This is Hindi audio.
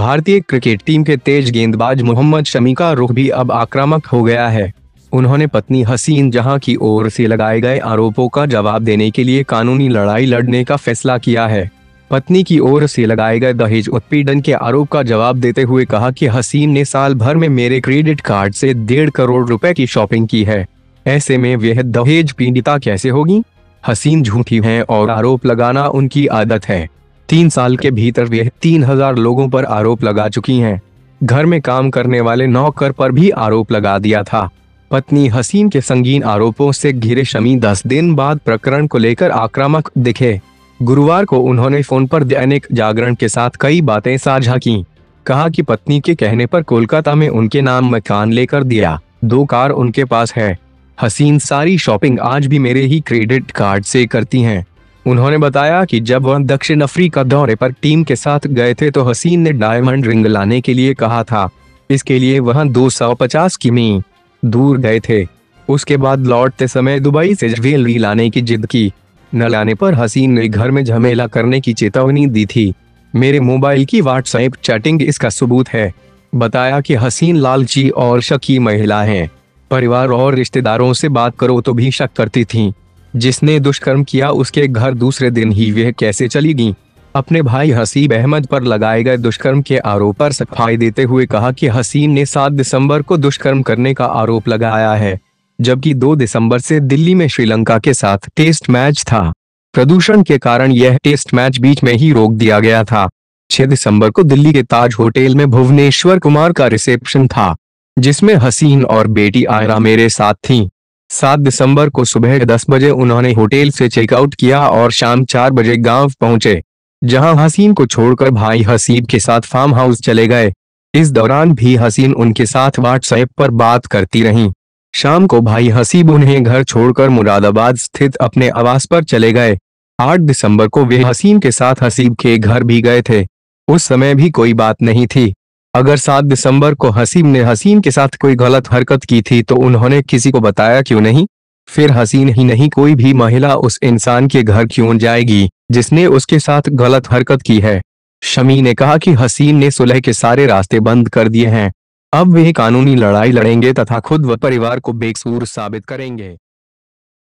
भारतीय क्रिकेट टीम के तेज गेंदबाज मोहम्मद शमी का रुख भी अब आक्रामक हो गया है। उन्होंने पत्नी हसीन जहाँ की ओर से लगाए गए आरोपों का जवाब देने के लिए कानूनी लड़ाई लड़ने का फैसला किया है। पत्नी की ओर से लगाए गए दहेज उत्पीड़न के आरोप का जवाब देते हुए कहा कि हसीन ने साल भर में मेरे क्रेडिट कार्ड से डेढ़ करोड़ रुपए की शॉपिंग की है। ऐसे में वह दहेज पीड़िता कैसे होगी? हसीन झूठी है और आरोप लगाना उनकी आदत है। तीन साल के भीतर वह तीन हज़ार लोगों पर आरोप लगा चुकी हैं। घर में काम करने वाले नौकर पर भी आरोप लगा दिया था। पत्नी हसीन के संगीन आरोपों से घिरे शमी दस दिन बाद प्रकरण को लेकर आक्रामक दिखे। गुरुवार को उन्होंने फ़ोन पर दैनिक जागरण के साथ कई बातें साझा की। कहा कि पत्नी के कहने पर कोलकाता में उनके नाम मकान लेकर दिया। दो कार उनके पास है। हसीन सारी शॉपिंग आज भी मेरे ही क्रेडिट कार्ड से करती हैं। उन्होंने बताया कि जब वह दक्षिण अफ्रीका दौरे पर टीम के साथ गए थे तो हसीन ने डायमंड रिंग लाने के लिए कहा था। इसके लिए वह 250 किमी दूर गए थे। उसके बाद लौटते समय दुबई से ज्वेलरी लाने की जिद की। न लाने पर हसीन ने घर में झमेला करने की चेतावनी दी थी। मेरे मोबाइल की व्हाट्सएप चैटिंग इसका सबूत है। बताया कि हसीन लालची और शकी महिला है। परिवार और रिश्तेदारों से बात करो तो भी शक करती थी। जिसने दुष्कर्म किया उसके घर दूसरे दिन ही वह कैसे चली गई? अपने भाई हसीब अहमद पर लगाए गए दुष्कर्म के आरोप पर सफ़ाई देते हुए कहा कि हसीन ने 7 दिसंबर को दुष्कर्म करने का आरोप लगाया है, जबकि 2 दिसंबर से दिल्ली में श्रीलंका के साथ टेस्ट मैच था। प्रदूषण के कारण यह टेस्ट मैच बीच में ही रोक दिया गया था। 6 दिसंबर को दिल्ली के ताज होटल में भुवनेश्वर कुमार का रिसेप्शन था, जिसमें हसीन और बेटी आयरा मेरे साथ थीं। सात दिसंबर को सुबह दस बजे उन्होंने होटल से चेकआउट किया और शाम चार बजे गाँव पहुँचे, जहाँ हसीन को छोड़कर भाई हसीब के साथ फार्म हाउस चले गए। इस दौरान भी हसीन उनके साथ व्हाट्सएप पर बात करती रहीं। शाम को भाई हसीब उन्हें घर छोड़कर मुरादाबाद स्थित अपने आवास पर चले गए। आठ दिसंबर को वे हसीन के साथ हसीब के घर भी गए थे। उस समय भी कोई बात नहीं थी। अगर सात दिसंबर को हसीम ने हसीन के साथ कोई गलत हरकत की थी तो उन्होंने किसी को बताया क्यों नहीं? फिर हसीन ही नहीं, कोई भी महिला उस इंसान के घर क्यों जाएगी, जिसने उसके साथ गलत हरकत की है? शमी ने कहा कि हसीन ने सुलह के सारे रास्ते बंद कर दिए हैं। अब वे कानूनी लड़ाई लड़ेंगे तथा खुद व परिवार को बेकसूर साबित करेंगे।